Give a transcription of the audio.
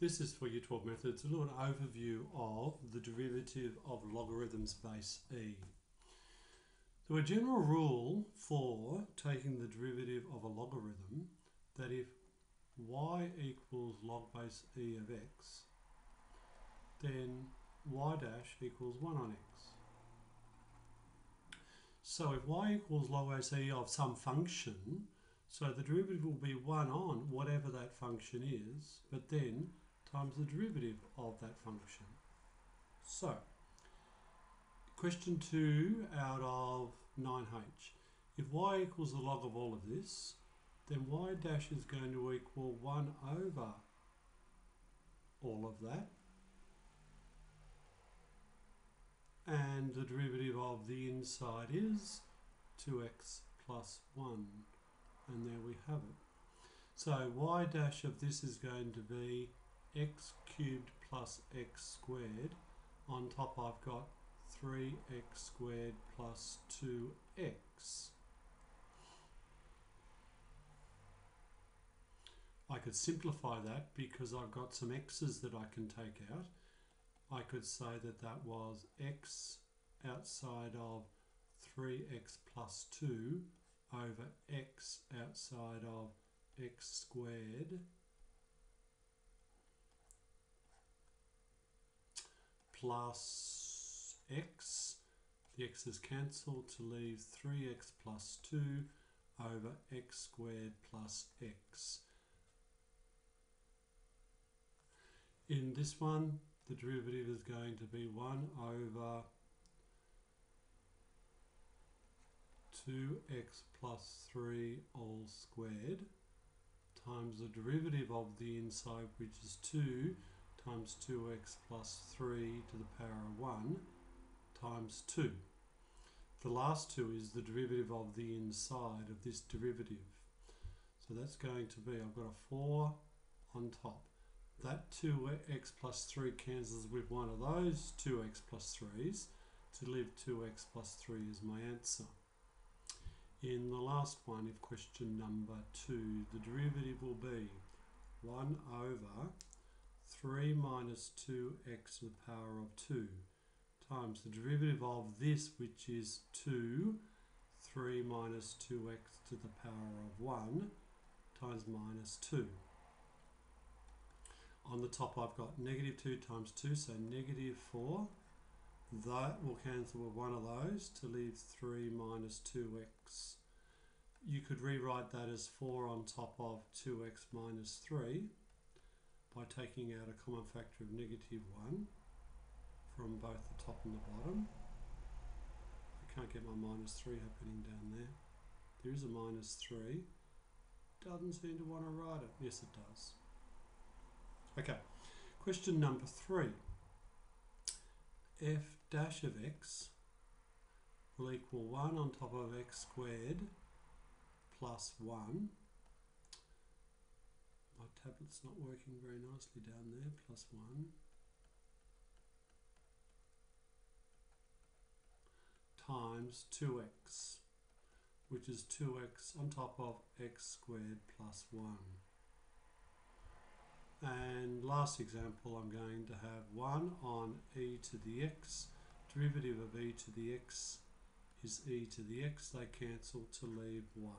This is for Year 12 methods, a little overview of the derivative of logarithms base e. So a general rule for taking the derivative of a logarithm that if y equals log base e of x, then y dash equals 1 on x. So if y equals log base e of some function, so the derivative will be 1 on whatever that function is, but then times the derivative of that function. So, question 2 out of 9h. If y equals the log of all of this, then y dash is going to equal 1 over all of that. And the derivative of the inside is 2x plus 1. And there we have it. So y dash of this is going to be x cubed plus x squared. On top I've got 3x squared plus 2x. I could simplify that because I've got some x's that I can take out. I could say that that was x outside of 3x plus 2 over x outside of x squared plus x. The x's cancel to leave 3x plus 2 over x squared plus x. In this one, the derivative is going to be 1 over 2x plus 3 all squared times the derivative of the inside, which is 2, times 2x plus 3 to the power of 1 times 2. The last 2 is the derivative of the inside of this derivative. So that's going to be, I've got a 4 on top. That 2x plus 3 cancels with one of those 2x plus 3's to leave 2x plus 3 as my answer. In the last one, if question number 2, the derivative will be 1 over 3 minus 2x to the power of 2 times the derivative of this, which is 2, 3 minus 2x to the power of 1 times minus 2. On the top I've got negative 2 times 2, so negative 4. That will cancel with one of those to leave 3 minus 2x. You could rewrite that as 4 on top of 2x minus 3 by taking out a common factor of negative 1 from both the top and the bottom. I can't get my minus 3 happening down there. There is a minus 3. Doesn't seem to want to write it. Yes, it does. Okay, question number 3. f dash of x will equal 1 on top of x squared plus 1 my tablet's not working very nicely down there, plus 1. times 2x, which is 2x on top of x squared plus 1. And last example, I'm going to have 1 on e to the x. Derivative of e to the x is e to the x. They cancel to leave 1.